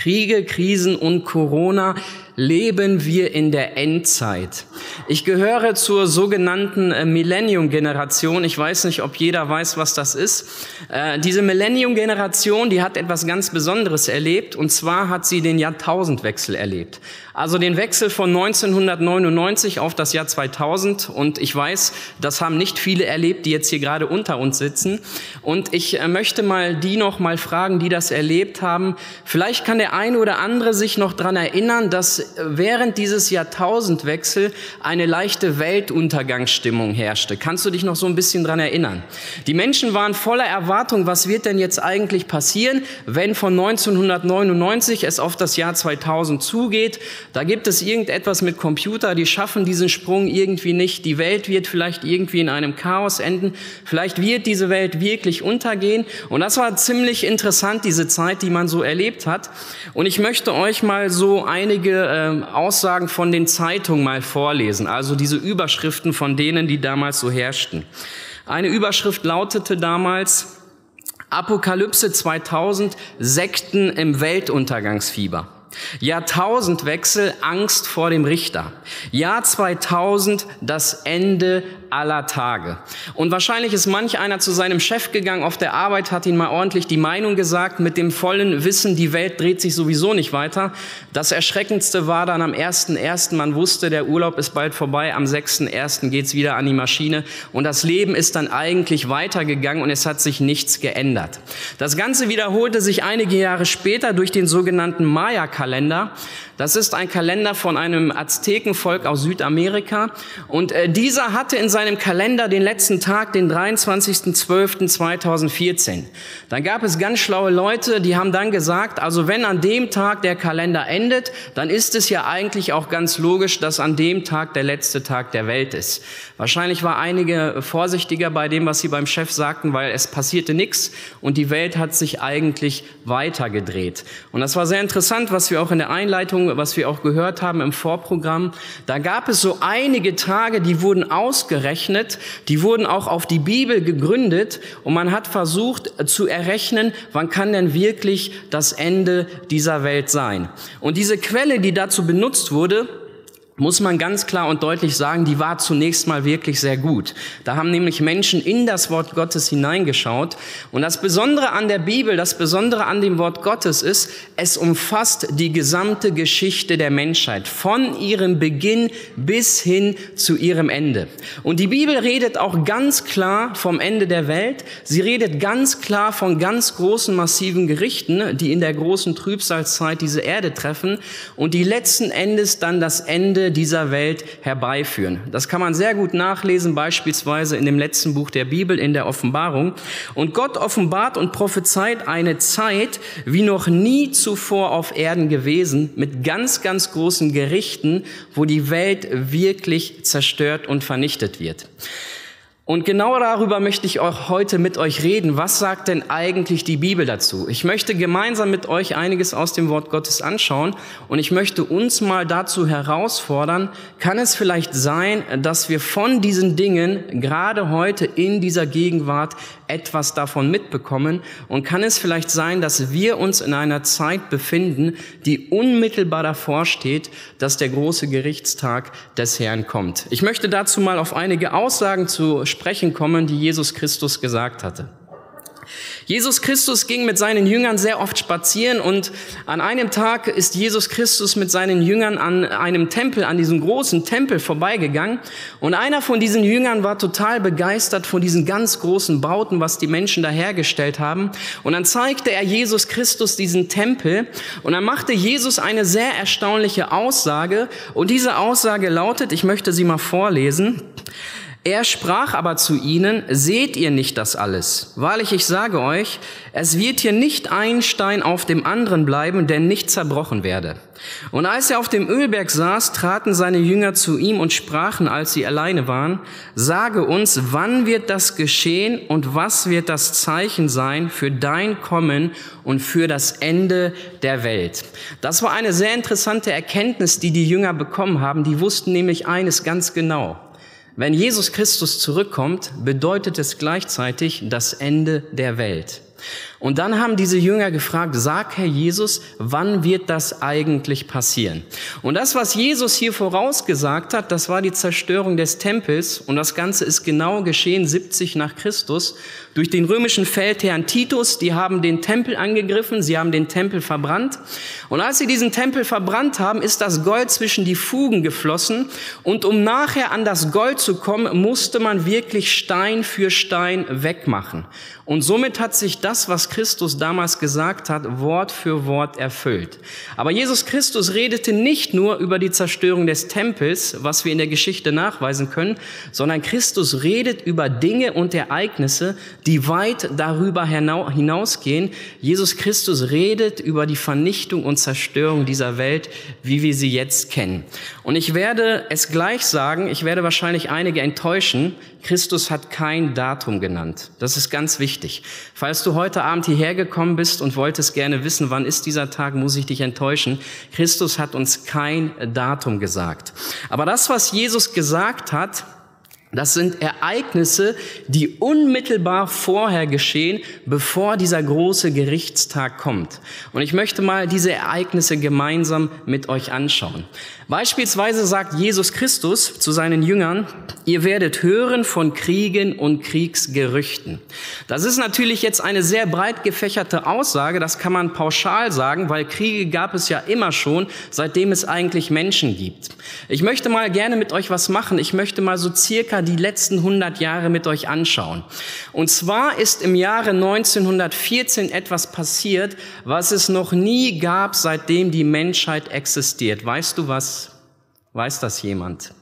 Kriege, Krisen und Corona leben wir in der Endzeit. Ich gehöre zur sogenannten äh, Millennium-Generation. Ich weiß nicht, ob jeder weiß, was das ist. Äh, diese Millennium-Generation, die hat etwas ganz Besonderes erlebt. Und zwar hat sie den Jahrtausendwechsel erlebt. Also den Wechsel von 1999 auf das Jahr 2000. Und ich weiß, das haben nicht viele erlebt, die jetzt hier gerade unter uns sitzen. Und ich äh, möchte mal die noch mal fragen, die das erlebt haben. Vielleicht kann der eine oder andere sich noch dran erinnern, dass während dieses Jahrtausendwechsel eine leichte Weltuntergangsstimmung herrschte. Kannst du dich noch so ein bisschen dran erinnern? Die Menschen waren voller Erwartung, was wird denn jetzt eigentlich passieren, wenn von 1999 es auf das Jahr 2000 zugeht? Da gibt es irgendetwas mit Computer, die schaffen diesen Sprung irgendwie nicht. Die Welt wird vielleicht irgendwie in einem Chaos enden. Vielleicht wird diese Welt wirklich untergehen. Und das war ziemlich interessant, diese Zeit, die man so erlebt hat. Und ich möchte euch mal so einige äh, Aussagen von den Zeitungen mal vorlesen, also diese Überschriften von denen, die damals so herrschten. Eine Überschrift lautete damals Apokalypse 2000, Sekten im Weltuntergangsfieber. Jahrtausendwechsel, Angst vor dem Richter. Jahr 2000, das Ende aller Tage. Und wahrscheinlich ist manch einer zu seinem Chef gegangen auf der Arbeit, hat ihn mal ordentlich die Meinung gesagt, mit dem vollen Wissen, die Welt dreht sich sowieso nicht weiter. Das Erschreckendste war dann am 1.1., man wusste, der Urlaub ist bald vorbei, am 6.1. geht's wieder an die Maschine und das Leben ist dann eigentlich weitergegangen und es hat sich nichts geändert. Das Ganze wiederholte sich einige Jahre später durch den sogenannten Maya-Kalender. Das ist ein Kalender von einem Aztekenvolk aus Südamerika. Und äh, dieser hatte in seinem Kalender den letzten Tag, den 23.12.2014. Dann gab es ganz schlaue Leute, die haben dann gesagt, also wenn an dem Tag der Kalender endet, dann ist es ja eigentlich auch ganz logisch, dass an dem Tag der letzte Tag der Welt ist. Wahrscheinlich war einige vorsichtiger bei dem, was sie beim Chef sagten, weil es passierte nichts und die Welt hat sich eigentlich weitergedreht. Und das war sehr interessant, was wir auch in der Einleitung was wir auch gehört haben im Vorprogramm, da gab es so einige Tage, die wurden ausgerechnet, die wurden auch auf die Bibel gegründet und man hat versucht zu errechnen, wann kann denn wirklich das Ende dieser Welt sein. Und diese Quelle, die dazu benutzt wurde, muss man ganz klar und deutlich sagen, die war zunächst mal wirklich sehr gut. Da haben nämlich Menschen in das Wort Gottes hineingeschaut. Und das Besondere an der Bibel, das Besondere an dem Wort Gottes ist, es umfasst die gesamte Geschichte der Menschheit, von ihrem Beginn bis hin zu ihrem Ende. Und die Bibel redet auch ganz klar vom Ende der Welt. Sie redet ganz klar von ganz großen, massiven Gerichten, die in der großen Trübsalzeit diese Erde treffen und die letzten Endes dann das Ende dieser Welt herbeiführen. Das kann man sehr gut nachlesen, beispielsweise in dem letzten Buch der Bibel, in der Offenbarung. Und Gott offenbart und prophezeit eine Zeit, wie noch nie zuvor auf Erden gewesen, mit ganz, ganz großen Gerichten, wo die Welt wirklich zerstört und vernichtet wird. Und genau darüber möchte ich auch heute mit euch reden. Was sagt denn eigentlich die Bibel dazu? Ich möchte gemeinsam mit euch einiges aus dem Wort Gottes anschauen und ich möchte uns mal dazu herausfordern, kann es vielleicht sein, dass wir von diesen Dingen gerade heute in dieser Gegenwart etwas davon mitbekommen? Und kann es vielleicht sein, dass wir uns in einer Zeit befinden, die unmittelbar davor steht, dass der große Gerichtstag des Herrn kommt? Ich möchte dazu mal auf einige Aussagen zu sprechen kommen, die Jesus Christus gesagt hatte. Jesus Christus ging mit seinen Jüngern sehr oft spazieren und an einem Tag ist Jesus Christus mit seinen Jüngern an einem Tempel, an diesem großen Tempel vorbeigegangen. Und einer von diesen Jüngern war total begeistert von diesen ganz großen Bauten, was die Menschen da hergestellt haben. Und dann zeigte er Jesus Christus diesen Tempel und dann machte Jesus eine sehr erstaunliche Aussage. Und diese Aussage lautet, ich möchte sie mal vorlesen, er sprach aber zu ihnen, seht ihr nicht das alles? Wahrlich, ich sage euch, es wird hier nicht ein Stein auf dem anderen bleiben, der nicht zerbrochen werde. Und als er auf dem Ölberg saß, traten seine Jünger zu ihm und sprachen, als sie alleine waren, sage uns, wann wird das geschehen und was wird das Zeichen sein für dein Kommen und für das Ende der Welt? Das war eine sehr interessante Erkenntnis, die die Jünger bekommen haben. Die wussten nämlich eines ganz genau. Wenn Jesus Christus zurückkommt, bedeutet es gleichzeitig das Ende der Welt. Und dann haben diese Jünger gefragt, sag Herr Jesus, wann wird das eigentlich passieren? Und das, was Jesus hier vorausgesagt hat, das war die Zerstörung des Tempels. Und das Ganze ist genau geschehen 70 nach Christus durch den römischen Feldherrn Titus. Die haben den Tempel angegriffen, sie haben den Tempel verbrannt. Und als sie diesen Tempel verbrannt haben, ist das Gold zwischen die Fugen geflossen. Und um nachher an das Gold zu kommen, musste man wirklich Stein für Stein wegmachen. Und somit hat sich das, was Christus damals gesagt hat, Wort für Wort erfüllt. Aber Jesus Christus redete nicht nur über die Zerstörung des Tempels, was wir in der Geschichte nachweisen können, sondern Christus redet über Dinge und Ereignisse, die weit darüber hinausgehen. Jesus Christus redet über die Vernichtung und Zerstörung dieser Welt, wie wir sie jetzt kennen. Und ich werde es gleich sagen, ich werde wahrscheinlich einige enttäuschen. Christus hat kein Datum genannt. Das ist ganz wichtig. Falls du heute Abend hierher gekommen bist und wolltest gerne wissen, wann ist dieser Tag, muss ich dich enttäuschen. Christus hat uns kein Datum gesagt. Aber das, was Jesus gesagt hat, das sind Ereignisse, die unmittelbar vorher geschehen, bevor dieser große Gerichtstag kommt. Und ich möchte mal diese Ereignisse gemeinsam mit euch anschauen. Beispielsweise sagt Jesus Christus zu seinen Jüngern, ihr werdet hören von Kriegen und Kriegsgerüchten. Das ist natürlich jetzt eine sehr breit gefächerte Aussage, das kann man pauschal sagen, weil Kriege gab es ja immer schon, seitdem es eigentlich Menschen gibt. Ich möchte mal gerne mit euch was machen. Ich möchte mal so circa die letzten 100 Jahre mit euch anschauen. Und zwar ist im Jahre 1914 etwas passiert, was es noch nie gab, seitdem die Menschheit existiert. Weißt du was? Weiß das jemand?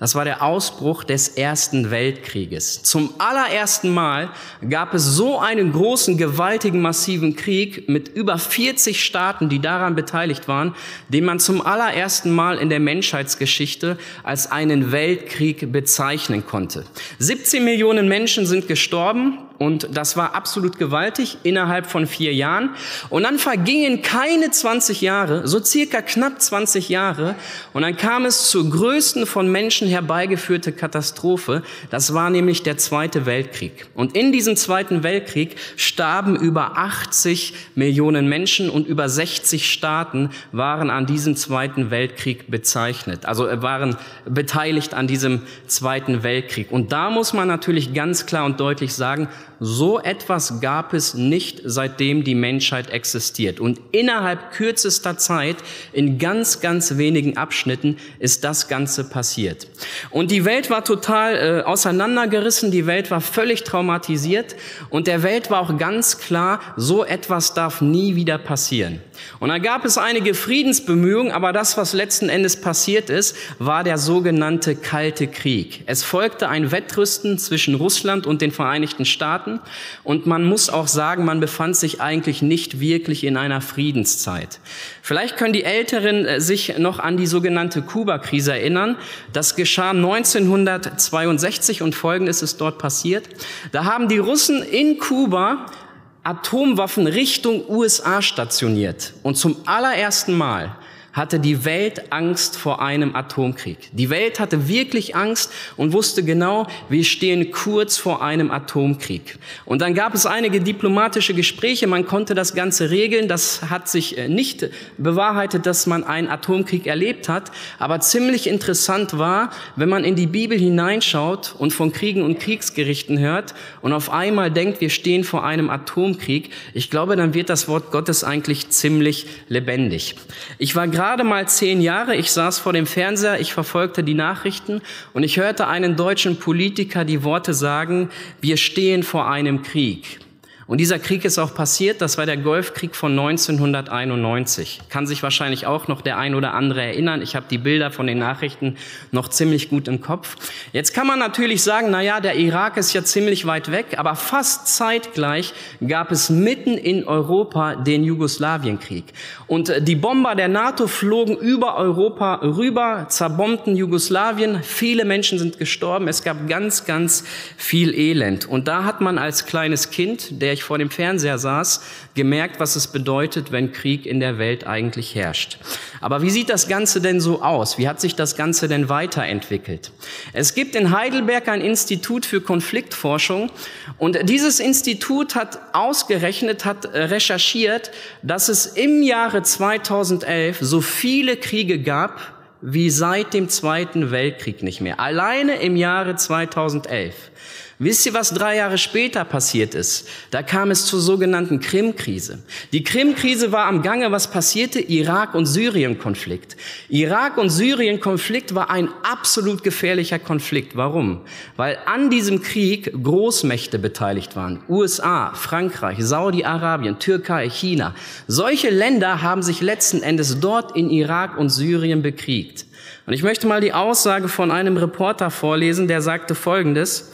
Das war der Ausbruch des Ersten Weltkrieges. Zum allerersten Mal gab es so einen großen, gewaltigen, massiven Krieg mit über 40 Staaten, die daran beteiligt waren, den man zum allerersten Mal in der Menschheitsgeschichte als einen Weltkrieg bezeichnen konnte. 17 Millionen Menschen sind gestorben, und das war absolut gewaltig innerhalb von vier Jahren. Und dann vergingen keine 20 Jahre, so circa knapp 20 Jahre. Und dann kam es zur größten von Menschen herbeigeführte Katastrophe. Das war nämlich der Zweite Weltkrieg. Und in diesem Zweiten Weltkrieg starben über 80 Millionen Menschen und über 60 Staaten waren an diesem Zweiten Weltkrieg bezeichnet, also äh, waren beteiligt an diesem Zweiten Weltkrieg. Und da muss man natürlich ganz klar und deutlich sagen, so etwas gab es nicht, seitdem die Menschheit existiert. Und innerhalb kürzester Zeit, in ganz, ganz wenigen Abschnitten, ist das Ganze passiert. Und die Welt war total äh, auseinandergerissen, die Welt war völlig traumatisiert und der Welt war auch ganz klar, so etwas darf nie wieder passieren. Und dann gab es einige Friedensbemühungen, aber das, was letzten Endes passiert ist, war der sogenannte Kalte Krieg. Es folgte ein Wettrüsten zwischen Russland und den Vereinigten Staaten und man muss auch sagen, man befand sich eigentlich nicht wirklich in einer Friedenszeit. Vielleicht können die Älteren äh, sich noch an die sogenannte Kuba-Krise erinnern. Das geschah 1962 und folgendes ist dort passiert. Da haben die Russen in Kuba Atomwaffen Richtung USA stationiert. Und zum allerersten Mal hatte die Welt Angst vor einem Atomkrieg. Die Welt hatte wirklich Angst und wusste genau, wir stehen kurz vor einem Atomkrieg. Und dann gab es einige diplomatische Gespräche, man konnte das Ganze regeln. Das hat sich äh, nicht bewahrheitet, dass man einen Atomkrieg erlebt hat. Aber ziemlich interessant war, wenn man in die Bibel hineinschaut und von Kriegen und Kriegsgerichten hört und auf einmal denkt, wir stehen vor einem Atomkrieg. Ich glaube, dann wird das Wort Gottes eigentlich ziemlich lebendig. Ich war gerade mal zehn Jahre, ich saß vor dem Fernseher, ich verfolgte die Nachrichten und ich hörte einen deutschen Politiker die Worte sagen, wir stehen vor einem Krieg. Und dieser Krieg ist auch passiert, das war der Golfkrieg von 1991. Kann sich wahrscheinlich auch noch der ein oder andere erinnern. Ich habe die Bilder von den Nachrichten noch ziemlich gut im Kopf. Jetzt kann man natürlich sagen, na ja, der Irak ist ja ziemlich weit weg, aber fast zeitgleich gab es mitten in Europa den Jugoslawienkrieg. Und die Bomber der NATO flogen über Europa rüber, zerbombten Jugoslawien. Viele Menschen sind gestorben. Es gab ganz, ganz viel Elend. Und da hat man als kleines Kind, der ich vor dem Fernseher saß, gemerkt, was es bedeutet, wenn Krieg in der Welt eigentlich herrscht. Aber wie sieht das Ganze denn so aus? Wie hat sich das Ganze denn weiterentwickelt? Es gibt in Heidelberg ein Institut für Konfliktforschung und dieses Institut hat ausgerechnet, hat recherchiert, dass es im Jahre 2011 so viele Kriege gab, wie seit dem Zweiten Weltkrieg nicht mehr. Alleine im Jahre 2011. Wisst ihr, was drei Jahre später passiert ist? Da kam es zur sogenannten Krim-Krise. Die Krim-Krise war am Gange. Was passierte? Irak- und Syrien-Konflikt. Irak- und Syrien-Konflikt war ein absolut gefährlicher Konflikt. Warum? Weil an diesem Krieg Großmächte beteiligt waren. USA, Frankreich, Saudi-Arabien, Türkei, China. Solche Länder haben sich letzten Endes dort in Irak und Syrien bekriegt. Und ich möchte mal die Aussage von einem Reporter vorlesen, der sagte Folgendes.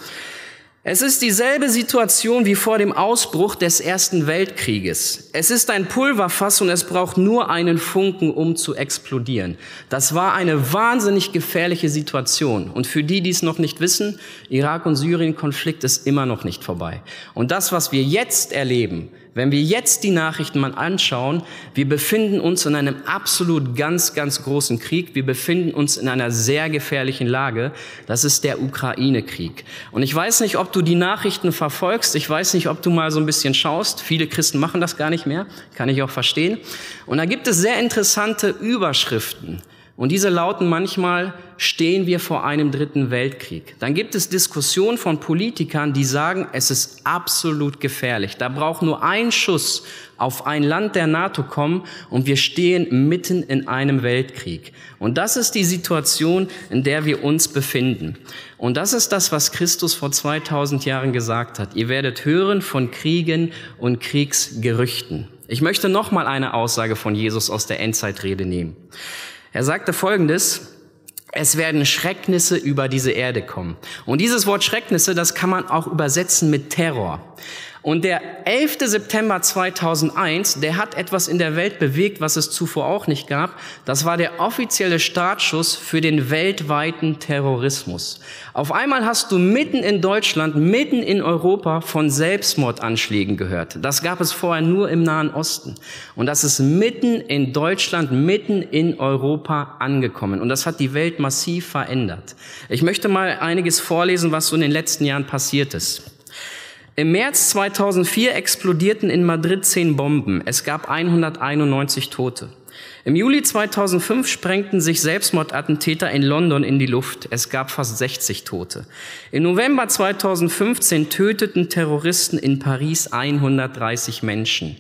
Es ist dieselbe Situation wie vor dem Ausbruch des Ersten Weltkrieges. Es ist ein Pulverfass und es braucht nur einen Funken, um zu explodieren. Das war eine wahnsinnig gefährliche Situation. Und für die, die es noch nicht wissen, Irak- und Syrien-Konflikt ist immer noch nicht vorbei. Und das, was wir jetzt erleben, wenn wir jetzt die Nachrichten mal anschauen, wir befinden uns in einem absolut ganz, ganz großen Krieg. Wir befinden uns in einer sehr gefährlichen Lage. Das ist der Ukraine-Krieg. Und ich weiß nicht, ob du die Nachrichten verfolgst. Ich weiß nicht, ob du mal so ein bisschen schaust. Viele Christen machen das gar nicht mehr. Kann ich auch verstehen. Und da gibt es sehr interessante Überschriften. Und diese lauten manchmal, stehen wir vor einem dritten Weltkrieg. Dann gibt es Diskussionen von Politikern, die sagen, es ist absolut gefährlich. Da braucht nur ein Schuss auf ein Land der NATO kommen und wir stehen mitten in einem Weltkrieg. Und das ist die Situation, in der wir uns befinden. Und das ist das, was Christus vor 2000 Jahren gesagt hat. Ihr werdet hören von Kriegen und Kriegsgerüchten. Ich möchte noch mal eine Aussage von Jesus aus der Endzeitrede nehmen. Er sagte Folgendes, es werden Schrecknisse über diese Erde kommen. Und dieses Wort Schrecknisse, das kann man auch übersetzen mit Terror. Und der 11. September 2001, der hat etwas in der Welt bewegt, was es zuvor auch nicht gab. Das war der offizielle Startschuss für den weltweiten Terrorismus. Auf einmal hast du mitten in Deutschland, mitten in Europa von Selbstmordanschlägen gehört. Das gab es vorher nur im Nahen Osten. Und das ist mitten in Deutschland, mitten in Europa angekommen. Und das hat die Welt massiv verändert. Ich möchte mal einiges vorlesen, was so in den letzten Jahren passiert ist. Im März 2004 explodierten in Madrid zehn Bomben. Es gab 191 Tote. Im Juli 2005 sprengten sich Selbstmordattentäter in London in die Luft. Es gab fast 60 Tote. Im November 2015 töteten Terroristen in Paris 130 Menschen.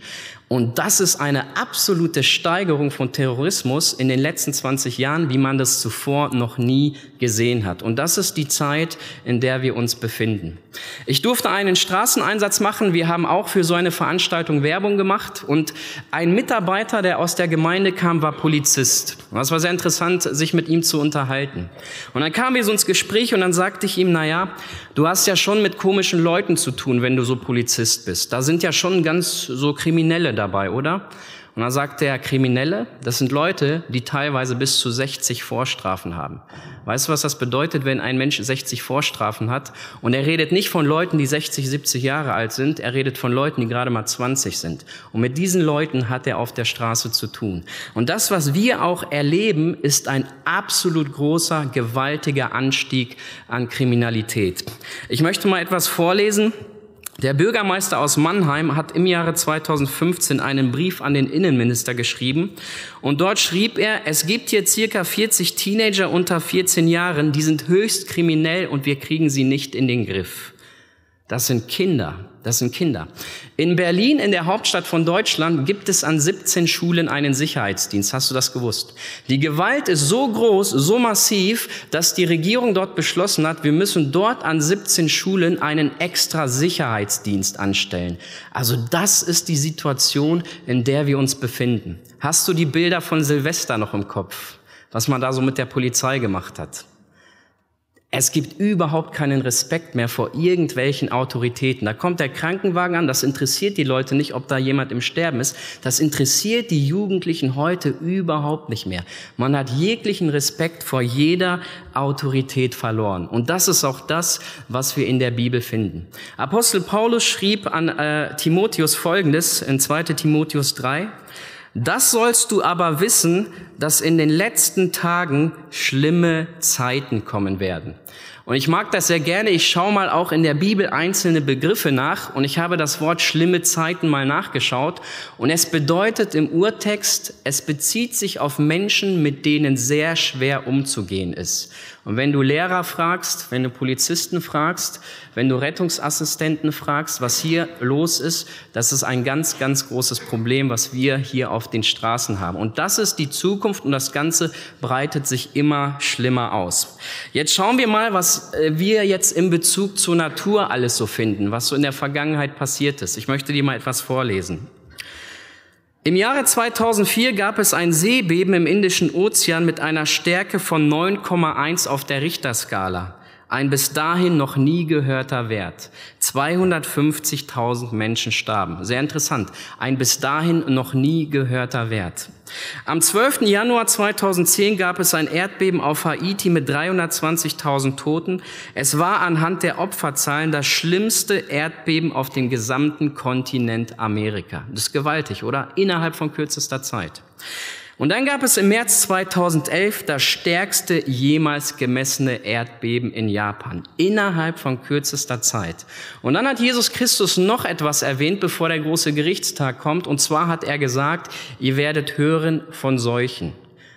Und das ist eine absolute Steigerung von Terrorismus in den letzten 20 Jahren, wie man das zuvor noch nie gesehen hat. Und das ist die Zeit, in der wir uns befinden. Ich durfte einen Straßeneinsatz machen. Wir haben auch für so eine Veranstaltung Werbung gemacht. Und ein Mitarbeiter, der aus der Gemeinde kam, war Polizist. Das war sehr interessant, sich mit ihm zu unterhalten. Und dann kamen wir so ins Gespräch und dann sagte ich ihm, na ja, du hast ja schon mit komischen Leuten zu tun, wenn du so Polizist bist. Da sind ja schon ganz so Kriminelle dabei, oder? Und dann sagt der Kriminelle, das sind Leute, die teilweise bis zu 60 Vorstrafen haben. Weißt du, was das bedeutet, wenn ein Mensch 60 Vorstrafen hat? Und er redet nicht von Leuten, die 60, 70 Jahre alt sind, er redet von Leuten, die gerade mal 20 sind. Und mit diesen Leuten hat er auf der Straße zu tun. Und das, was wir auch erleben, ist ein absolut großer, gewaltiger Anstieg an Kriminalität. Ich möchte mal etwas vorlesen der Bürgermeister aus Mannheim hat im Jahre 2015 einen Brief an den Innenminister geschrieben und dort schrieb er, es gibt hier circa 40 Teenager unter 14 Jahren, die sind höchst kriminell und wir kriegen sie nicht in den Griff. Das sind Kinder. Das sind Kinder. In Berlin, in der Hauptstadt von Deutschland, gibt es an 17 Schulen einen Sicherheitsdienst. Hast du das gewusst? Die Gewalt ist so groß, so massiv, dass die Regierung dort beschlossen hat, wir müssen dort an 17 Schulen einen extra Sicherheitsdienst anstellen. Also das ist die Situation, in der wir uns befinden. Hast du die Bilder von Silvester noch im Kopf? Was man da so mit der Polizei gemacht hat? Es gibt überhaupt keinen Respekt mehr vor irgendwelchen Autoritäten. Da kommt der Krankenwagen an, das interessiert die Leute nicht, ob da jemand im Sterben ist. Das interessiert die Jugendlichen heute überhaupt nicht mehr. Man hat jeglichen Respekt vor jeder Autorität verloren. Und das ist auch das, was wir in der Bibel finden. Apostel Paulus schrieb an äh, Timotheus Folgendes in 2 Timotheus 3. Das sollst du aber wissen, dass in den letzten Tagen schlimme Zeiten kommen werden. Und ich mag das sehr gerne. Ich schaue mal auch in der Bibel einzelne Begriffe nach und ich habe das Wort schlimme Zeiten mal nachgeschaut. Und es bedeutet im Urtext, es bezieht sich auf Menschen, mit denen sehr schwer umzugehen ist. Und wenn du Lehrer fragst, wenn du Polizisten fragst, wenn du Rettungsassistenten fragst, was hier los ist, das ist ein ganz, ganz großes Problem, was wir hier auf den Straßen haben. Und das ist die Zukunft und das Ganze breitet sich immer schlimmer aus. Jetzt schauen wir mal, was äh, wir jetzt in Bezug zur Natur alles so finden, was so in der Vergangenheit passiert ist. Ich möchte dir mal etwas vorlesen. Im Jahre 2004 gab es ein Seebeben im Indischen Ozean mit einer Stärke von 9,1 auf der Richterskala. Ein bis dahin noch nie gehörter Wert. 250.000 Menschen starben. Sehr interessant. Ein bis dahin noch nie gehörter Wert. Am 12. Januar 2010 gab es ein Erdbeben auf Haiti mit 320.000 Toten. Es war anhand der Opferzahlen das schlimmste Erdbeben auf dem gesamten Kontinent Amerika. Das ist gewaltig, oder? Innerhalb von kürzester Zeit. Und dann gab es im März 2011 das stärkste jemals gemessene Erdbeben in Japan, innerhalb von kürzester Zeit. Und dann hat Jesus Christus noch etwas erwähnt, bevor der große Gerichtstag kommt. Und zwar hat er gesagt, ihr werdet hören von Seuchen.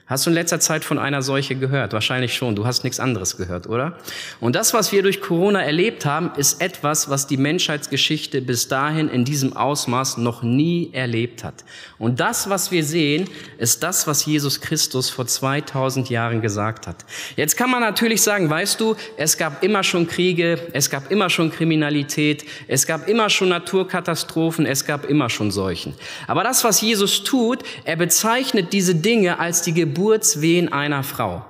Hast du in letzter Zeit von einer Seuche gehört? Wahrscheinlich schon. Du hast nichts anderes gehört, oder? Und das, was wir durch Corona erlebt haben, ist etwas, was die Menschheitsgeschichte bis dahin in diesem Ausmaß noch nie erlebt hat. Und das, was wir sehen, ist das, was Jesus Christus vor 2000 Jahren gesagt hat. Jetzt kann man natürlich sagen, weißt du, es gab immer schon Kriege, es gab immer schon Kriminalität, es gab immer schon Naturkatastrophen, es gab immer schon Seuchen. Aber das, was Jesus tut, er bezeichnet diese Dinge als die Geburt Geburtswehen einer Frau.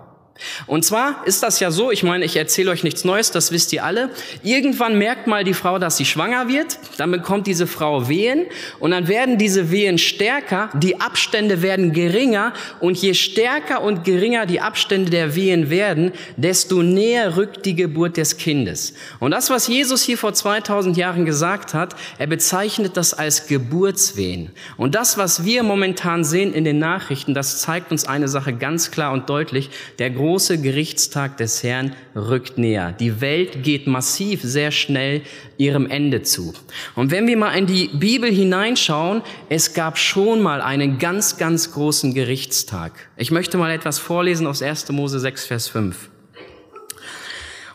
Und zwar ist das ja so, ich meine, ich erzähle euch nichts Neues, das wisst ihr alle. Irgendwann merkt mal die Frau, dass sie schwanger wird, dann bekommt diese Frau Wehen und dann werden diese Wehen stärker, die Abstände werden geringer und je stärker und geringer die Abstände der Wehen werden, desto näher rückt die Geburt des Kindes. Und das, was Jesus hier vor 2000 Jahren gesagt hat, er bezeichnet das als Geburtswehen. Und das, was wir momentan sehen in den Nachrichten, das zeigt uns eine Sache ganz klar und deutlich, der große Gerichtstag des Herrn rückt näher. Die Welt geht massiv, sehr schnell ihrem Ende zu. Und wenn wir mal in die Bibel hineinschauen, es gab schon mal einen ganz, ganz großen Gerichtstag. Ich möchte mal etwas vorlesen aus 1. Mose 6, Vers 5.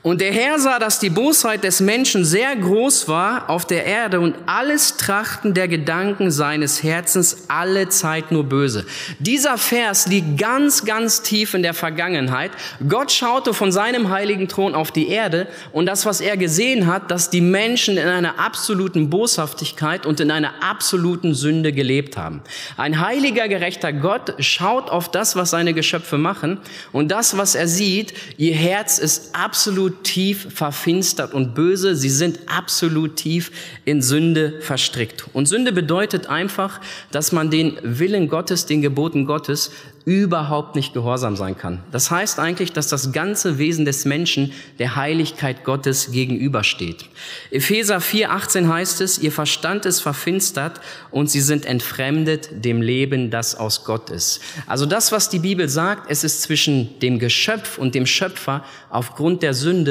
Und der Herr sah, dass die Bosheit des Menschen sehr groß war auf der Erde und alles Trachten der Gedanken seines Herzens alle Zeit nur böse. Dieser Vers liegt ganz, ganz tief in der Vergangenheit. Gott schaute von seinem heiligen Thron auf die Erde und das, was er gesehen hat, dass die Menschen in einer absoluten Boshaftigkeit und in einer absoluten Sünde gelebt haben. Ein heiliger, gerechter Gott schaut auf das, was seine Geschöpfe machen und das, was er sieht, ihr Herz ist absolut tief verfinstert und böse. Sie sind absolut tief in Sünde verstrickt. Und Sünde bedeutet einfach, dass man den Willen Gottes, den Geboten Gottes überhaupt nicht gehorsam sein kann. Das heißt eigentlich, dass das ganze Wesen des Menschen der Heiligkeit Gottes gegenübersteht. Epheser 4,18 heißt es, ihr Verstand ist verfinstert und sie sind entfremdet dem Leben, das aus Gott ist. Also das, was die Bibel sagt, es ist zwischen dem Geschöpf und dem Schöpfer aufgrund der Sünde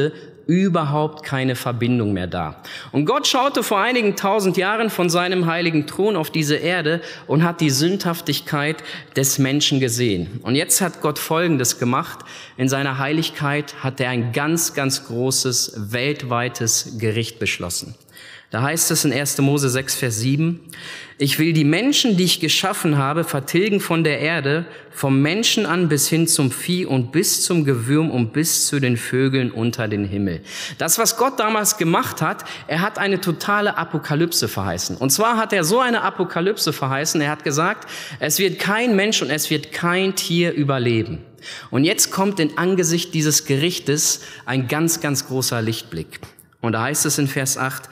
überhaupt keine Verbindung mehr da. Und Gott schaute vor einigen tausend Jahren von seinem heiligen Thron auf diese Erde und hat die Sündhaftigkeit des Menschen gesehen. Und jetzt hat Gott Folgendes gemacht. In seiner Heiligkeit hat er ein ganz, ganz großes weltweites Gericht beschlossen. Da heißt es in 1. Mose 6, Vers 7, ich will die Menschen, die ich geschaffen habe, vertilgen von der Erde, vom Menschen an bis hin zum Vieh und bis zum Gewürm und bis zu den Vögeln unter den Himmel. Das, was Gott damals gemacht hat, er hat eine totale Apokalypse verheißen. Und zwar hat er so eine Apokalypse verheißen, er hat gesagt, es wird kein Mensch und es wird kein Tier überleben. Und jetzt kommt in Angesicht dieses Gerichtes ein ganz, ganz großer Lichtblick. Und da heißt es in Vers 8,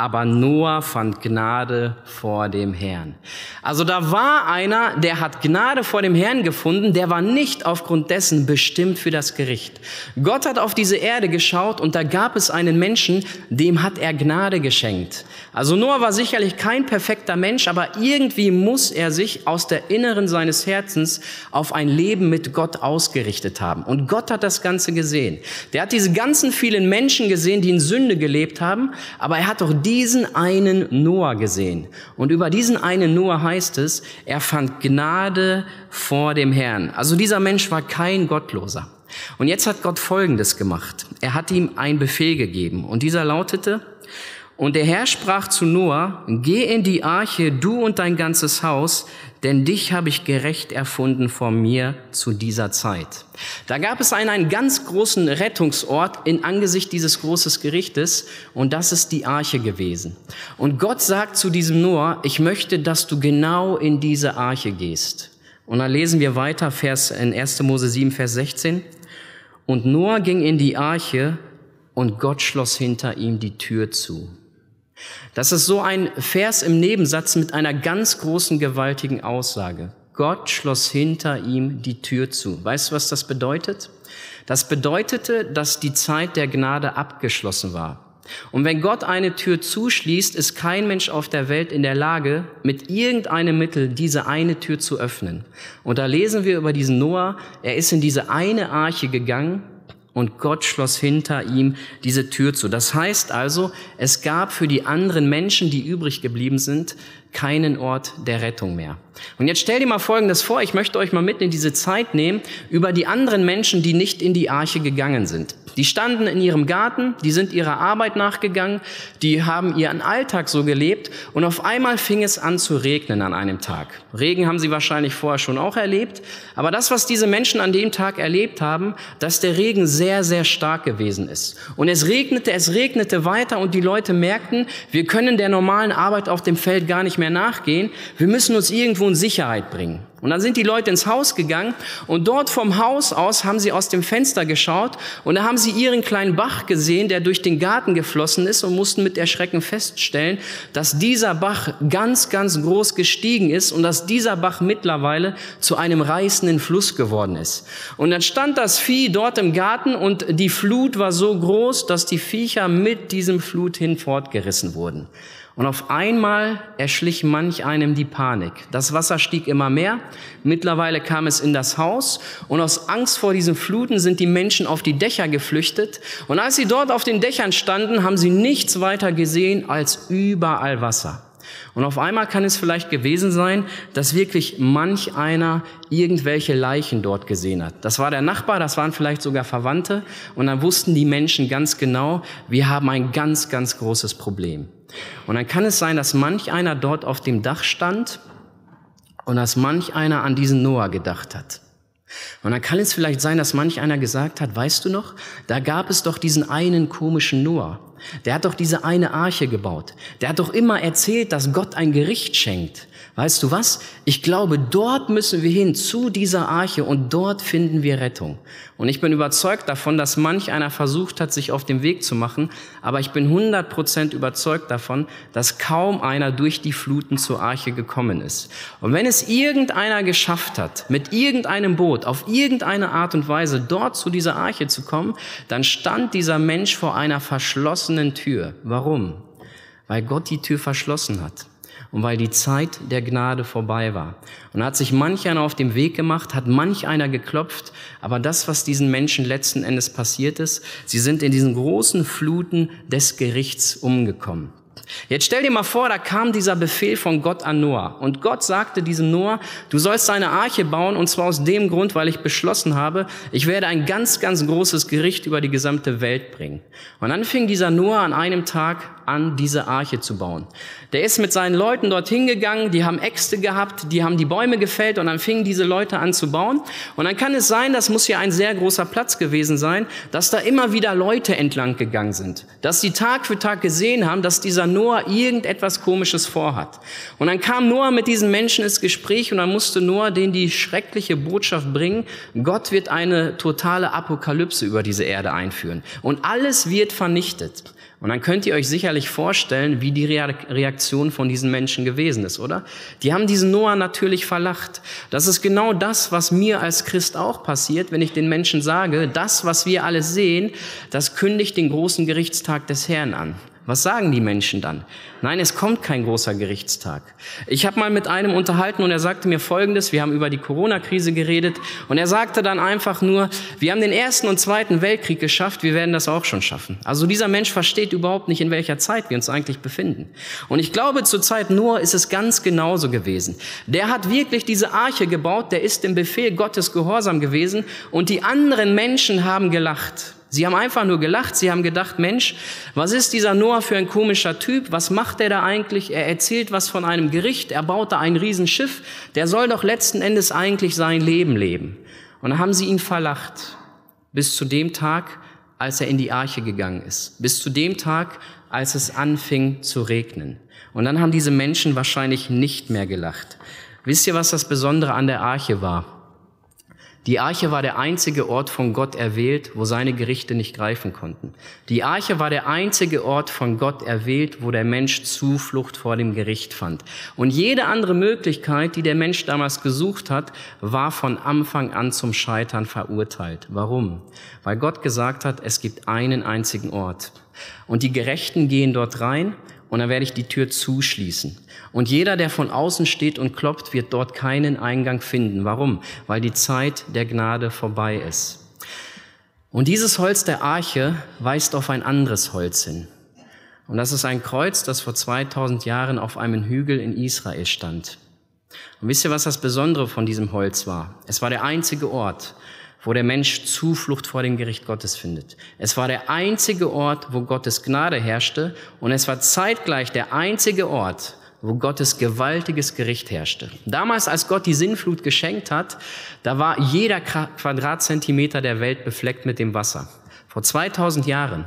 aber Noah fand Gnade vor dem Herrn. Also da war einer, der hat Gnade vor dem Herrn gefunden, der war nicht aufgrund dessen bestimmt für das Gericht. Gott hat auf diese Erde geschaut und da gab es einen Menschen, dem hat er Gnade geschenkt. Also Noah war sicherlich kein perfekter Mensch, aber irgendwie muss er sich aus der Inneren seines Herzens auf ein Leben mit Gott ausgerichtet haben. Und Gott hat das Ganze gesehen. Der hat diese ganzen vielen Menschen gesehen, die in Sünde gelebt haben, aber er hat auch diesen einen Noah gesehen. Und über diesen einen Noah heißt es, er fand Gnade vor dem Herrn. Also dieser Mensch war kein Gottloser. Und jetzt hat Gott Folgendes gemacht. Er hat ihm einen Befehl gegeben. Und dieser lautete, und der Herr sprach zu Noah, geh in die Arche, du und dein ganzes Haus, denn dich habe ich gerecht erfunden vor mir zu dieser Zeit. Da gab es einen, einen ganz großen Rettungsort in Angesicht dieses großes Gerichtes und das ist die Arche gewesen. Und Gott sagt zu diesem Noah, ich möchte, dass du genau in diese Arche gehst. Und dann lesen wir weiter, Vers in 1. Mose 7, Vers 16. Und Noah ging in die Arche und Gott schloss hinter ihm die Tür zu. Das ist so ein Vers im Nebensatz mit einer ganz großen, gewaltigen Aussage. Gott schloss hinter ihm die Tür zu. Weißt du, was das bedeutet? Das bedeutete, dass die Zeit der Gnade abgeschlossen war. Und wenn Gott eine Tür zuschließt, ist kein Mensch auf der Welt in der Lage, mit irgendeinem Mittel diese eine Tür zu öffnen. Und da lesen wir über diesen Noah, er ist in diese eine Arche gegangen und Gott schloss hinter ihm diese Tür zu. Das heißt also, es gab für die anderen Menschen, die übrig geblieben sind, keinen Ort der Rettung mehr. Und jetzt stell dir mal Folgendes vor, ich möchte euch mal mit in diese Zeit nehmen über die anderen Menschen, die nicht in die Arche gegangen sind. Die standen in ihrem Garten, die sind ihrer Arbeit nachgegangen, die haben ihren Alltag so gelebt und auf einmal fing es an zu regnen an einem Tag. Regen haben sie wahrscheinlich vorher schon auch erlebt, aber das, was diese Menschen an dem Tag erlebt haben, dass der Regen sehr, sehr stark gewesen ist. Und es regnete, es regnete weiter und die Leute merkten, wir können der normalen Arbeit auf dem Feld gar nicht mehr nachgehen, wir müssen uns irgendwo in Sicherheit bringen. Und dann sind die Leute ins Haus gegangen und dort vom Haus aus haben sie aus dem Fenster geschaut und da haben sie ihren kleinen Bach gesehen, der durch den Garten geflossen ist und mussten mit Erschrecken feststellen, dass dieser Bach ganz, ganz groß gestiegen ist und dass dieser Bach mittlerweile zu einem reißenden Fluss geworden ist. Und dann stand das Vieh dort im Garten und die Flut war so groß, dass die Viecher mit diesem Flut hin fortgerissen wurden. Und auf einmal erschlich manch einem die Panik. Das Wasser stieg immer mehr. Mittlerweile kam es in das Haus. Und aus Angst vor diesen Fluten sind die Menschen auf die Dächer geflüchtet. Und als sie dort auf den Dächern standen, haben sie nichts weiter gesehen als überall Wasser. Und auf einmal kann es vielleicht gewesen sein, dass wirklich manch einer irgendwelche Leichen dort gesehen hat. Das war der Nachbar, das waren vielleicht sogar Verwandte. Und dann wussten die Menschen ganz genau, wir haben ein ganz, ganz großes Problem. Und dann kann es sein, dass manch einer dort auf dem Dach stand und dass manch einer an diesen Noah gedacht hat. Und dann kann es vielleicht sein, dass manch einer gesagt hat, weißt du noch, da gab es doch diesen einen komischen Noah. Der hat doch diese eine Arche gebaut. Der hat doch immer erzählt, dass Gott ein Gericht schenkt. Weißt du was? Ich glaube, dort müssen wir hin zu dieser Arche und dort finden wir Rettung. Und ich bin überzeugt davon, dass manch einer versucht hat, sich auf den Weg zu machen, aber ich bin 100% überzeugt davon, dass kaum einer durch die Fluten zur Arche gekommen ist. Und wenn es irgendeiner geschafft hat, mit irgendeinem Boot auf irgendeine Art und Weise dort zu dieser Arche zu kommen, dann stand dieser Mensch vor einer verschlossenen Tür. Warum? Weil Gott die Tür verschlossen hat und weil die Zeit der Gnade vorbei war. Und hat sich manch einer auf dem Weg gemacht, hat manch einer geklopft, aber das, was diesen Menschen letzten Endes passiert ist, sie sind in diesen großen Fluten des Gerichts umgekommen. Jetzt stell dir mal vor, da kam dieser Befehl von Gott an Noah. Und Gott sagte diesem Noah, du sollst eine Arche bauen, und zwar aus dem Grund, weil ich beschlossen habe, ich werde ein ganz, ganz großes Gericht über die gesamte Welt bringen. Und dann fing dieser Noah an einem Tag an, diese Arche zu bauen. Der ist mit seinen Leuten dorthin gegangen, die haben Äxte gehabt, die haben die Bäume gefällt und dann fingen diese Leute an zu bauen. Und dann kann es sein, das muss ja ein sehr großer Platz gewesen sein, dass da immer wieder Leute entlang gegangen sind, dass sie Tag für Tag gesehen haben, dass dieser Noah irgendetwas Komisches vorhat. Und dann kam Noah mit diesen Menschen ins Gespräch und dann musste Noah denen die schreckliche Botschaft bringen, Gott wird eine totale Apokalypse über diese Erde einführen und alles wird vernichtet. Und dann könnt ihr euch sicherlich vorstellen, wie die Reaktion von diesen Menschen gewesen ist, oder? Die haben diesen Noah natürlich verlacht. Das ist genau das, was mir als Christ auch passiert, wenn ich den Menschen sage, das, was wir alles sehen, das kündigt den großen Gerichtstag des Herrn an. Was sagen die Menschen dann? Nein, es kommt kein großer Gerichtstag. Ich habe mal mit einem unterhalten und er sagte mir Folgendes, wir haben über die Corona-Krise geredet und er sagte dann einfach nur, wir haben den Ersten und Zweiten Weltkrieg geschafft, wir werden das auch schon schaffen. Also dieser Mensch versteht überhaupt nicht, in welcher Zeit wir uns eigentlich befinden. Und ich glaube, zur Zeit Noah ist es ganz genauso gewesen. Der hat wirklich diese Arche gebaut, der ist dem Befehl Gottes gehorsam gewesen und die anderen Menschen haben gelacht. Sie haben einfach nur gelacht, sie haben gedacht, Mensch, was ist dieser Noah für ein komischer Typ? Was macht er da eigentlich? Er erzählt was von einem Gericht, er baut da ein Riesenschiff, der soll doch letzten Endes eigentlich sein Leben leben. Und dann haben sie ihn verlacht, bis zu dem Tag, als er in die Arche gegangen ist, bis zu dem Tag, als es anfing zu regnen. Und dann haben diese Menschen wahrscheinlich nicht mehr gelacht. Wisst ihr, was das Besondere an der Arche war? Die Arche war der einzige Ort von Gott erwählt, wo seine Gerichte nicht greifen konnten. Die Arche war der einzige Ort von Gott erwählt, wo der Mensch Zuflucht vor dem Gericht fand. Und jede andere Möglichkeit, die der Mensch damals gesucht hat, war von Anfang an zum Scheitern verurteilt. Warum? Weil Gott gesagt hat, es gibt einen einzigen Ort. Und die Gerechten gehen dort rein und dann werde ich die Tür zuschließen. Und jeder, der von außen steht und klopft, wird dort keinen Eingang finden. Warum? Weil die Zeit der Gnade vorbei ist. Und dieses Holz der Arche weist auf ein anderes Holz hin. Und das ist ein Kreuz, das vor 2000 Jahren auf einem Hügel in Israel stand. Und wisst ihr, was das Besondere von diesem Holz war? Es war der einzige Ort, wo der Mensch Zuflucht vor dem Gericht Gottes findet. Es war der einzige Ort, wo Gottes Gnade herrschte und es war zeitgleich der einzige Ort, wo Gottes gewaltiges Gericht herrschte. Damals, als Gott die Sinnflut geschenkt hat, da war jeder Quadratzentimeter der Welt befleckt mit dem Wasser. Vor 2000 Jahren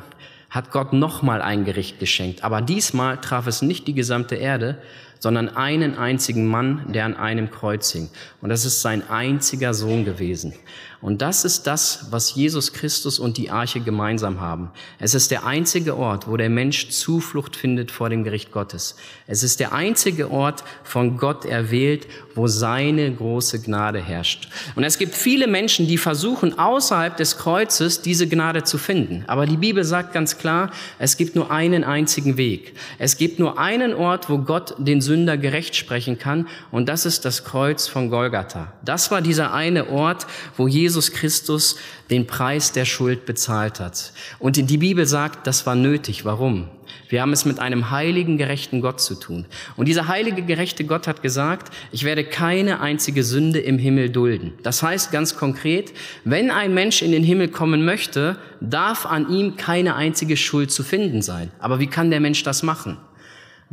hat Gott nochmal ein Gericht geschenkt, aber diesmal traf es nicht die gesamte Erde, sondern einen einzigen Mann, der an einem Kreuz hing. Und das ist sein einziger Sohn gewesen. Und das ist das, was Jesus Christus und die Arche gemeinsam haben. Es ist der einzige Ort, wo der Mensch Zuflucht findet vor dem Gericht Gottes. Es ist der einzige Ort von Gott erwählt, wo seine große Gnade herrscht. Und es gibt viele Menschen, die versuchen, außerhalb des Kreuzes diese Gnade zu finden. Aber die Bibel sagt ganz klar, es gibt nur einen einzigen Weg. Es gibt nur einen Ort, wo Gott den Sünder gerecht sprechen kann. Und das ist das Kreuz von Golgatha. Das war dieser eine Ort, wo Jesus Christus den Preis der Schuld bezahlt hat. Und die Bibel sagt, das war nötig. Warum? Wir haben es mit einem heiligen, gerechten Gott zu tun. Und dieser heilige, gerechte Gott hat gesagt, ich werde keine einzige Sünde im Himmel dulden. Das heißt ganz konkret, wenn ein Mensch in den Himmel kommen möchte, darf an ihm keine einzige Schuld zu finden sein. Aber wie kann der Mensch das machen?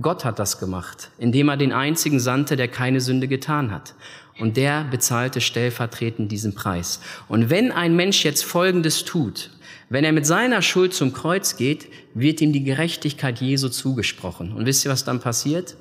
Gott hat das gemacht, indem er den einzigen sandte, der keine Sünde getan hat. Und der bezahlte stellvertretend diesen Preis. Und wenn ein Mensch jetzt Folgendes tut, wenn er mit seiner Schuld zum Kreuz geht, wird ihm die Gerechtigkeit Jesu zugesprochen. Und wisst ihr, was dann passiert?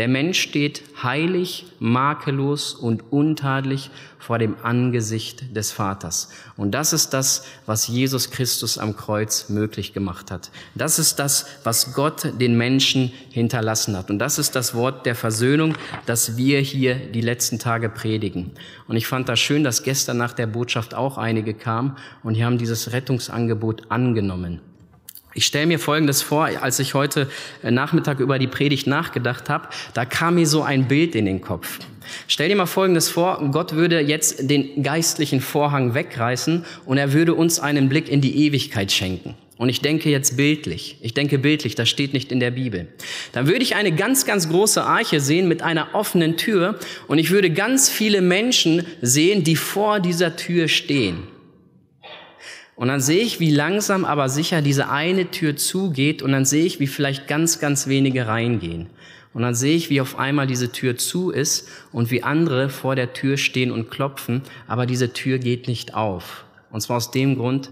Der Mensch steht heilig, makellos und untadelig vor dem Angesicht des Vaters. Und das ist das, was Jesus Christus am Kreuz möglich gemacht hat. Das ist das, was Gott den Menschen hinterlassen hat. Und das ist das Wort der Versöhnung, das wir hier die letzten Tage predigen. Und ich fand das schön, dass gestern nach der Botschaft auch einige kamen und die haben dieses Rettungsangebot angenommen. Ich stelle mir Folgendes vor, als ich heute Nachmittag über die Predigt nachgedacht habe, da kam mir so ein Bild in den Kopf. Stell dir mal Folgendes vor, Gott würde jetzt den geistlichen Vorhang wegreißen und er würde uns einen Blick in die Ewigkeit schenken. Und ich denke jetzt bildlich. Ich denke bildlich, das steht nicht in der Bibel. Dann würde ich eine ganz, ganz große Arche sehen mit einer offenen Tür und ich würde ganz viele Menschen sehen, die vor dieser Tür stehen. Und dann sehe ich, wie langsam aber sicher diese eine Tür zugeht und dann sehe ich, wie vielleicht ganz, ganz wenige reingehen. Und dann sehe ich, wie auf einmal diese Tür zu ist und wie andere vor der Tür stehen und klopfen, aber diese Tür geht nicht auf. Und zwar aus dem Grund,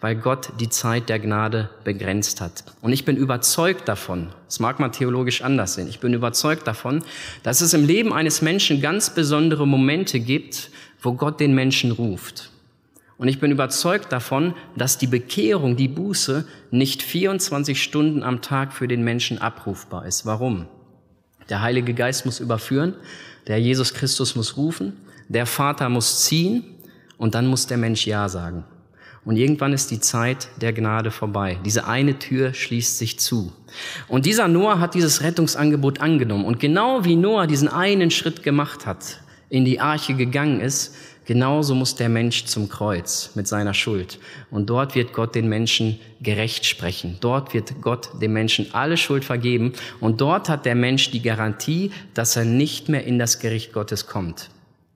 weil Gott die Zeit der Gnade begrenzt hat. Und ich bin überzeugt davon, das mag man theologisch anders sehen, ich bin überzeugt davon, dass es im Leben eines Menschen ganz besondere Momente gibt, wo Gott den Menschen ruft. Und ich bin überzeugt davon, dass die Bekehrung, die Buße nicht 24 Stunden am Tag für den Menschen abrufbar ist. Warum? Der Heilige Geist muss überführen, der Jesus Christus muss rufen, der Vater muss ziehen und dann muss der Mensch Ja sagen. Und irgendwann ist die Zeit der Gnade vorbei. Diese eine Tür schließt sich zu. Und dieser Noah hat dieses Rettungsangebot angenommen. Und genau wie Noah diesen einen Schritt gemacht hat, in die Arche gegangen ist, genauso muss der Mensch zum Kreuz mit seiner Schuld. Und dort wird Gott den Menschen gerecht sprechen. Dort wird Gott dem Menschen alle Schuld vergeben. Und dort hat der Mensch die Garantie, dass er nicht mehr in das Gericht Gottes kommt.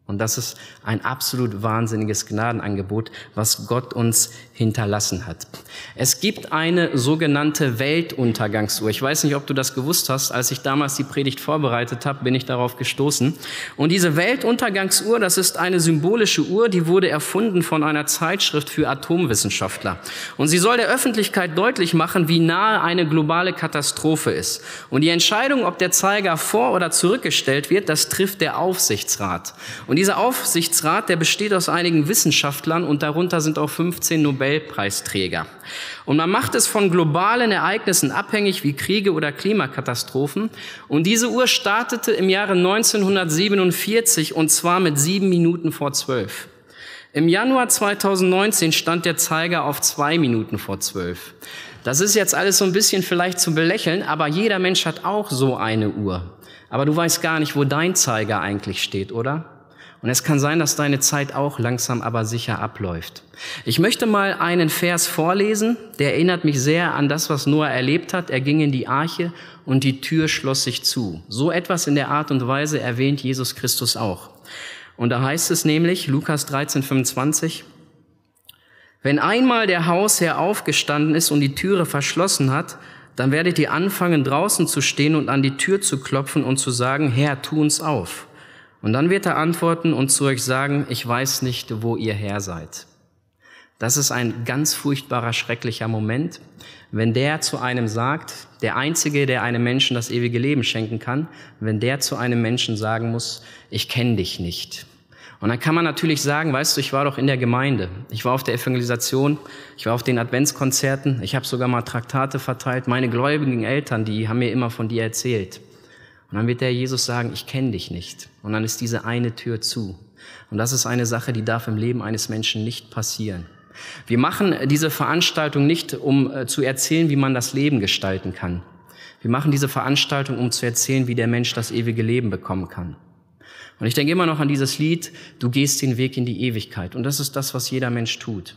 Und das ist ein absolut wahnsinniges Gnadenangebot, was Gott uns hinterlassen hat. Es gibt eine sogenannte Weltuntergangsuhr. Ich weiß nicht, ob du das gewusst hast. Als ich damals die Predigt vorbereitet habe, bin ich darauf gestoßen. Und diese Weltuntergangsuhr, das ist eine symbolische Uhr, die wurde erfunden von einer Zeitschrift für Atomwissenschaftler. Und sie soll der Öffentlichkeit deutlich machen, wie nahe eine globale Katastrophe ist. Und die Entscheidung, ob der Zeiger vor- oder zurückgestellt wird, das trifft der Aufsichtsrat. Und dieser Aufsichtsrat, der besteht aus einigen Wissenschaftlern und darunter sind auch 15 Nobelpreisträger. Und man macht es von globalen Ereignissen abhängig, wie Kriege oder Klimakatastrophen. Und diese Uhr startete im Jahre 1947 und zwar mit sieben Minuten vor zwölf. Im Januar 2019 stand der Zeiger auf zwei Minuten vor zwölf. Das ist jetzt alles so ein bisschen vielleicht zum Belächeln, aber jeder Mensch hat auch so eine Uhr. Aber du weißt gar nicht, wo dein Zeiger eigentlich steht, oder? Und es kann sein, dass deine Zeit auch langsam aber sicher abläuft. Ich möchte mal einen Vers vorlesen, der erinnert mich sehr an das, was Noah erlebt hat. Er ging in die Arche und die Tür schloss sich zu. So etwas in der Art und Weise erwähnt Jesus Christus auch. Und da heißt es nämlich, Lukas 13, 25, wenn einmal der Hausherr aufgestanden ist und die Türe verschlossen hat, dann werdet ihr anfangen, draußen zu stehen und an die Tür zu klopfen und zu sagen, Herr, tu uns auf. Und dann wird er antworten und zu euch sagen, ich weiß nicht, wo ihr her seid. Das ist ein ganz furchtbarer, schrecklicher Moment, wenn der zu einem sagt, der Einzige, der einem Menschen das ewige Leben schenken kann, wenn der zu einem Menschen sagen muss, ich kenne dich nicht. Und dann kann man natürlich sagen, weißt du, ich war doch in der Gemeinde, ich war auf der Evangelisation, ich war auf den Adventskonzerten, ich habe sogar mal Traktate verteilt, meine gläubigen Eltern, die haben mir immer von dir erzählt. Und dann wird der Jesus sagen, ich kenne dich nicht. Und dann ist diese eine Tür zu. Und das ist eine Sache, die darf im Leben eines Menschen nicht passieren. Wir machen diese Veranstaltung nicht, um äh, zu erzählen, wie man das Leben gestalten kann. Wir machen diese Veranstaltung, um zu erzählen, wie der Mensch das ewige Leben bekommen kann. Und ich denke immer noch an dieses Lied, du gehst den Weg in die Ewigkeit. Und das ist das, was jeder Mensch tut.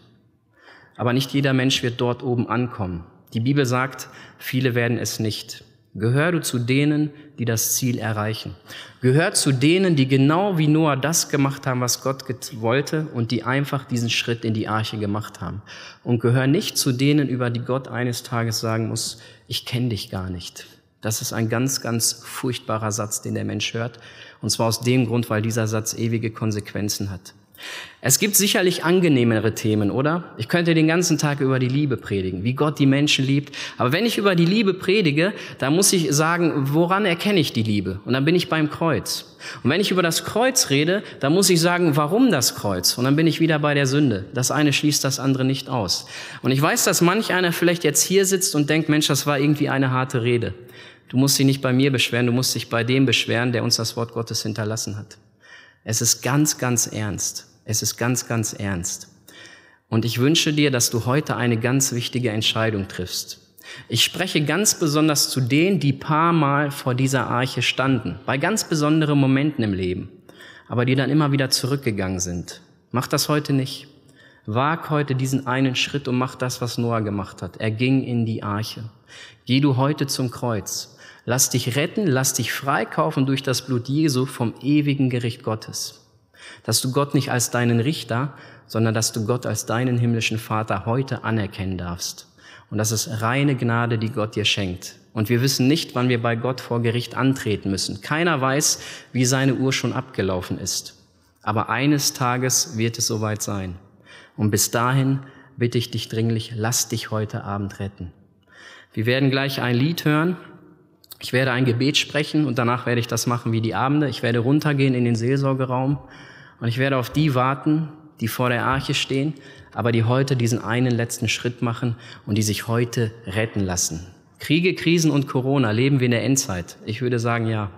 Aber nicht jeder Mensch wird dort oben ankommen. Die Bibel sagt, viele werden es nicht. Gehör du zu denen, die das Ziel erreichen. Gehör zu denen, die genau wie Noah das gemacht haben, was Gott wollte und die einfach diesen Schritt in die Arche gemacht haben. Und gehör nicht zu denen, über die Gott eines Tages sagen muss, ich kenne dich gar nicht. Das ist ein ganz, ganz furchtbarer Satz, den der Mensch hört. Und zwar aus dem Grund, weil dieser Satz ewige Konsequenzen hat. Es gibt sicherlich angenehmere Themen, oder? Ich könnte den ganzen Tag über die Liebe predigen, wie Gott die Menschen liebt. Aber wenn ich über die Liebe predige, dann muss ich sagen, woran erkenne ich die Liebe? Und dann bin ich beim Kreuz. Und wenn ich über das Kreuz rede, dann muss ich sagen, warum das Kreuz? Und dann bin ich wieder bei der Sünde. Das eine schließt das andere nicht aus. Und ich weiß, dass manch einer vielleicht jetzt hier sitzt und denkt, Mensch, das war irgendwie eine harte Rede. Du musst dich nicht bei mir beschweren, du musst dich bei dem beschweren, der uns das Wort Gottes hinterlassen hat. Es ist ganz, ganz ernst. Es ist ganz, ganz ernst. Und ich wünsche dir, dass du heute eine ganz wichtige Entscheidung triffst. Ich spreche ganz besonders zu denen, die paar Mal vor dieser Arche standen, bei ganz besonderen Momenten im Leben, aber die dann immer wieder zurückgegangen sind. Mach das heute nicht. Wag heute diesen einen Schritt und mach das, was Noah gemacht hat. Er ging in die Arche. Geh du heute zum Kreuz. Lass dich retten, lass dich freikaufen durch das Blut Jesu vom ewigen Gericht Gottes. Dass du Gott nicht als deinen Richter, sondern dass du Gott als deinen himmlischen Vater heute anerkennen darfst. Und das ist reine Gnade, die Gott dir schenkt. Und wir wissen nicht, wann wir bei Gott vor Gericht antreten müssen. Keiner weiß, wie seine Uhr schon abgelaufen ist. Aber eines Tages wird es soweit sein. Und bis dahin bitte ich dich dringlich, lass dich heute Abend retten. Wir werden gleich ein Lied hören. Ich werde ein Gebet sprechen und danach werde ich das machen wie die Abende. Ich werde runtergehen in den Seelsorgeraum und ich werde auf die warten, die vor der Arche stehen, aber die heute diesen einen letzten Schritt machen und die sich heute retten lassen. Kriege, Krisen und Corona leben wir in der Endzeit. Ich würde sagen, ja.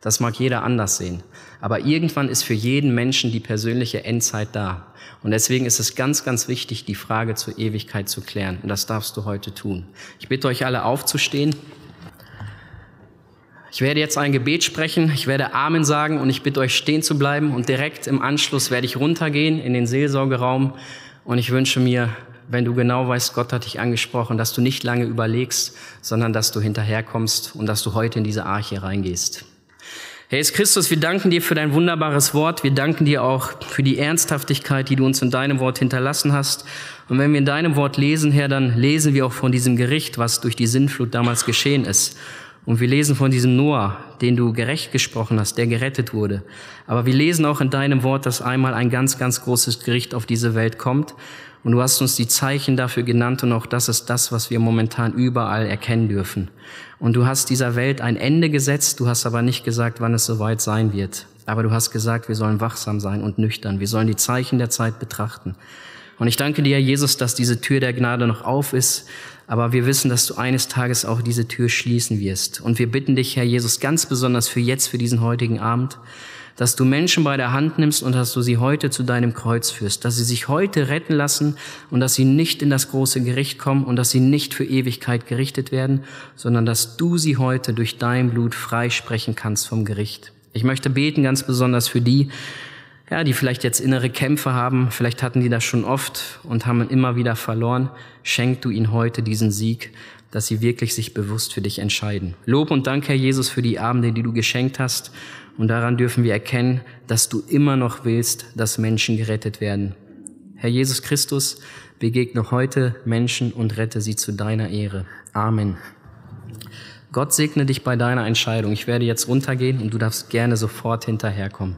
Das mag jeder anders sehen. Aber irgendwann ist für jeden Menschen die persönliche Endzeit da. Und deswegen ist es ganz, ganz wichtig, die Frage zur Ewigkeit zu klären. Und das darfst du heute tun. Ich bitte euch alle aufzustehen. Ich werde jetzt ein Gebet sprechen, ich werde Amen sagen und ich bitte euch stehen zu bleiben und direkt im Anschluss werde ich runtergehen in den Seelsorgeraum und ich wünsche mir, wenn du genau weißt, Gott hat dich angesprochen, dass du nicht lange überlegst, sondern dass du hinterherkommst und dass du heute in diese Arche reingehst. Herr Jesus Christus, wir danken dir für dein wunderbares Wort. Wir danken dir auch für die Ernsthaftigkeit, die du uns in deinem Wort hinterlassen hast. Und wenn wir in deinem Wort lesen, Herr, dann lesen wir auch von diesem Gericht, was durch die Sinnflut damals geschehen ist. Und wir lesen von diesem Noah, den du gerecht gesprochen hast, der gerettet wurde. Aber wir lesen auch in deinem Wort, dass einmal ein ganz, ganz großes Gericht auf diese Welt kommt. Und du hast uns die Zeichen dafür genannt und auch das ist das, was wir momentan überall erkennen dürfen. Und du hast dieser Welt ein Ende gesetzt, du hast aber nicht gesagt, wann es soweit sein wird. Aber du hast gesagt, wir sollen wachsam sein und nüchtern. Wir sollen die Zeichen der Zeit betrachten. Und ich danke dir, Jesus, dass diese Tür der Gnade noch auf ist, aber wir wissen, dass du eines Tages auch diese Tür schließen wirst. Und wir bitten dich, Herr Jesus, ganz besonders für jetzt, für diesen heutigen Abend, dass du Menschen bei der Hand nimmst und dass du sie heute zu deinem Kreuz führst, dass sie sich heute retten lassen und dass sie nicht in das große Gericht kommen und dass sie nicht für Ewigkeit gerichtet werden, sondern dass du sie heute durch dein Blut freisprechen kannst vom Gericht. Ich möchte beten ganz besonders für die, ja, die vielleicht jetzt innere Kämpfe haben, vielleicht hatten die das schon oft und haben immer wieder verloren, schenk du ihnen heute diesen Sieg, dass sie wirklich sich bewusst für dich entscheiden. Lob und Dank, Herr Jesus, für die Abende, die du geschenkt hast. Und daran dürfen wir erkennen, dass du immer noch willst, dass Menschen gerettet werden. Herr Jesus Christus, begegne heute Menschen und rette sie zu deiner Ehre. Amen. Gott segne dich bei deiner Entscheidung. Ich werde jetzt runtergehen und du darfst gerne sofort hinterherkommen.